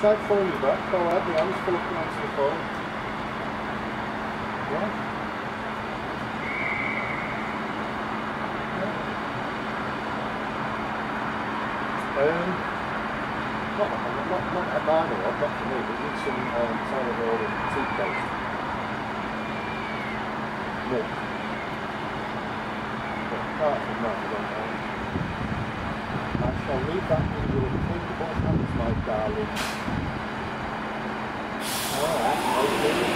Take phone you back, go ahead, the hand's full up and answer the phone. Right. Um, not, not, not, a not for me, but need some um, Tylenol and toothpaste. Milk. But apart from that, I don't know. I shall leave that in my darling. Alright, See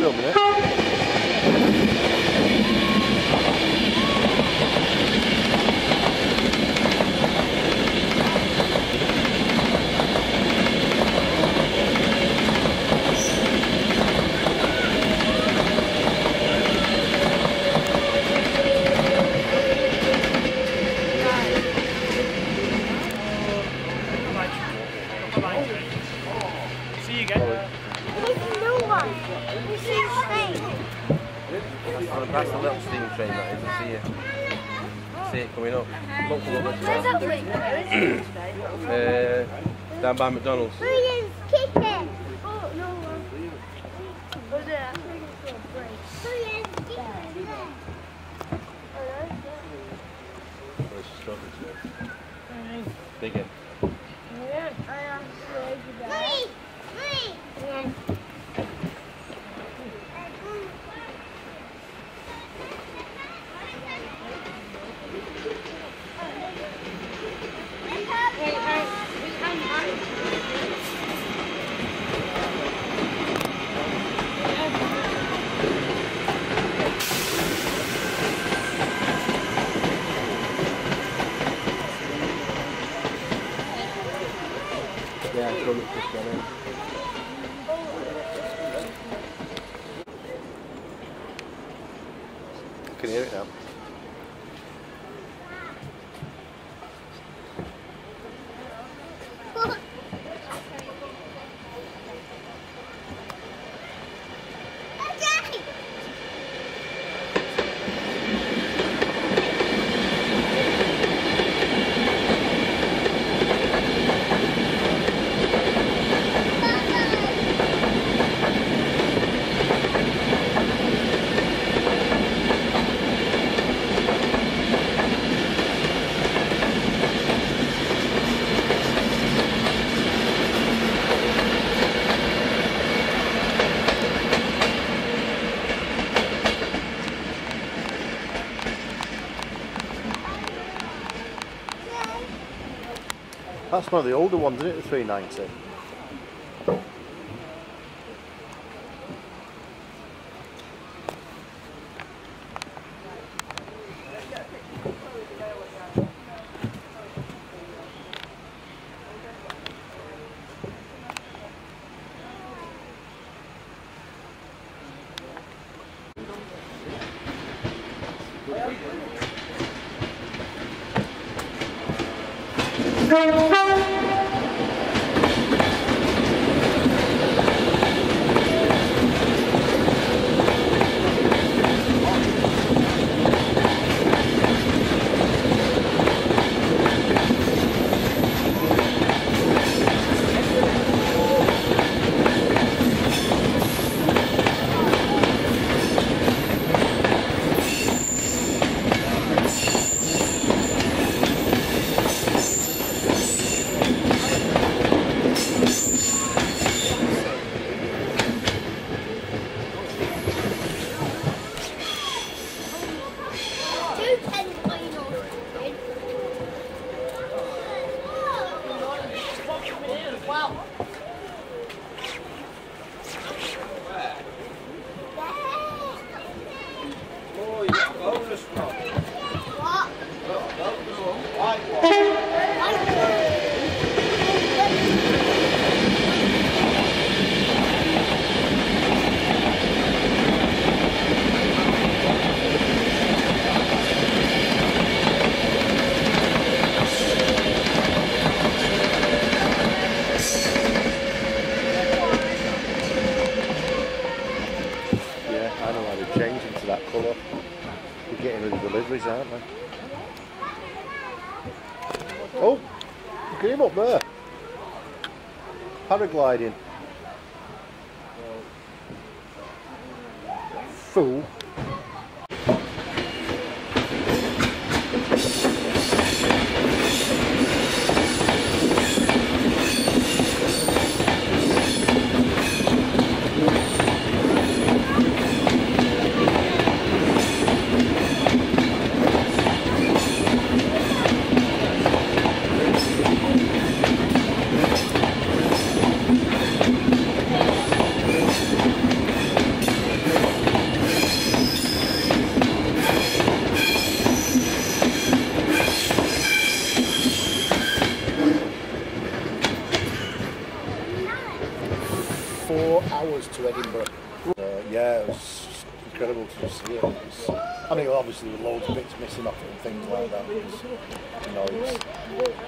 这个我。And that's the little steam train that is. I see it. See it coming up. Look for the Where's that? Uh, down by McDonald's. William's kitchen. Oh, no one. Was it? William's kitchen. Where's the strawberries? Bigger. Three, three. Yeah, it's gone up just gone in. Can hear it now. That's one of the older ones, isn't it? The 390. Two ten finals. Yeah, I know how to change into that colour. We're deliveries, aren't we? Oh, look at him up there. Paragliding. Fool. It's incredible to see it. I mean, obviously there were loads of bits missing off it and things like that. You know,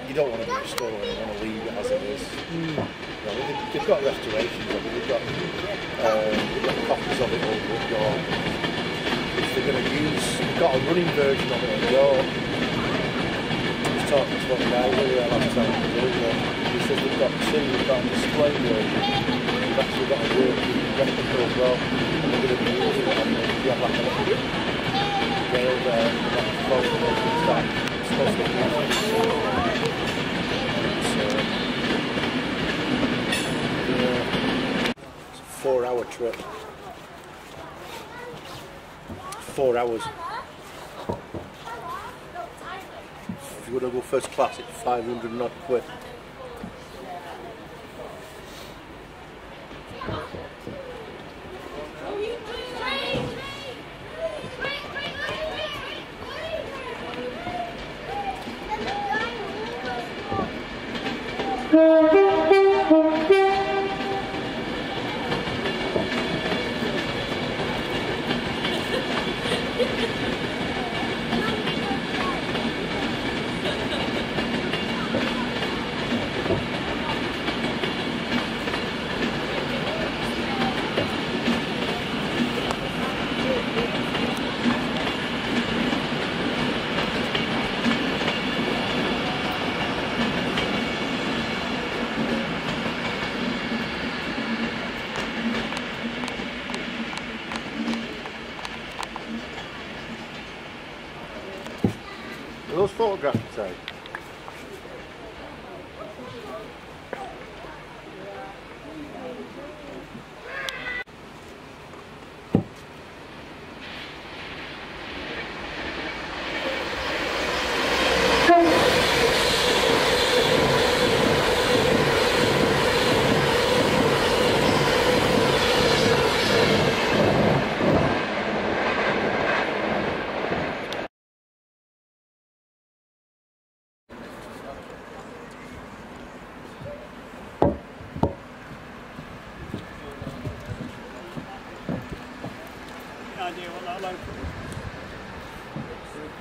you don't want to restore it, you want to leave it as it is. You know, they, they've got restorations of it, they've got, um, they've got copies of it all that go if they're going to use, they've got a running version of it at York. I was talking to one of the guys earlier last time, he says they've got two, they've got a display version, actually got a working replica as well, and they're going to be using it on the, it's supposed to be So. It's a four hour trip. Four hours. If you want to go first class, it's 500 not quid. Are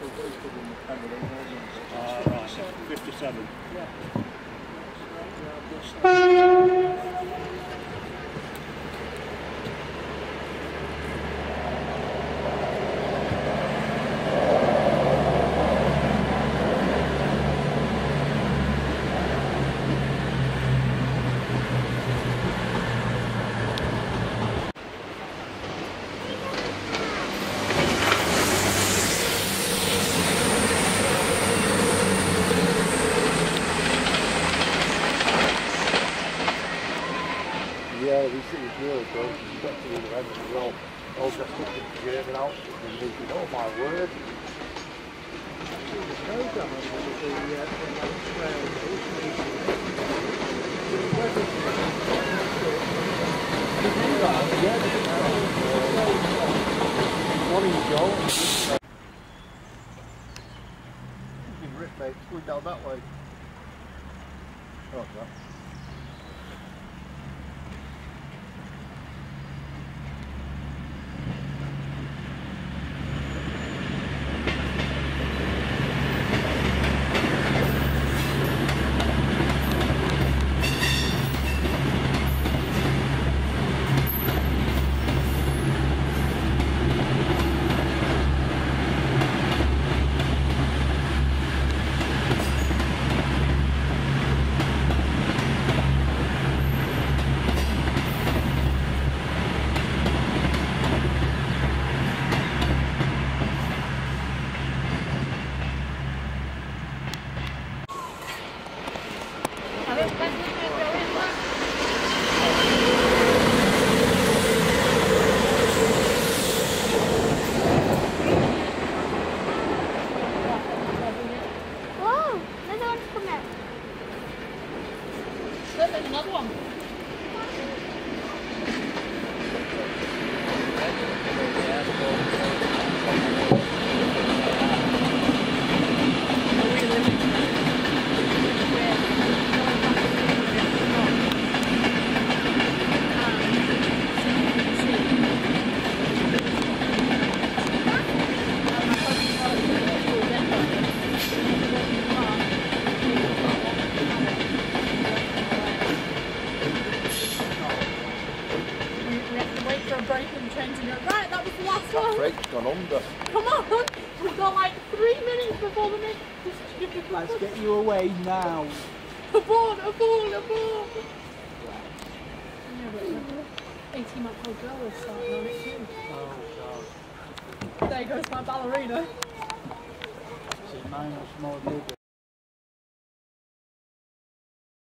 Ah, right, 57. Yeah, really good. You've got to the end as well. All dressed up in German outfits and thinking, oh my word. Morning, Joe. Fucking rip, mate. It's going down that way. Oh, that. вот это не на ломку. Brake's gone under. Come on! We've got like three minutes before the next stupid Let's get you away now. Abort, abort, abort! Yeah, but 18 month old girl is starting on it too. Oh god. There goes my ballerina. See, mine was more bigger.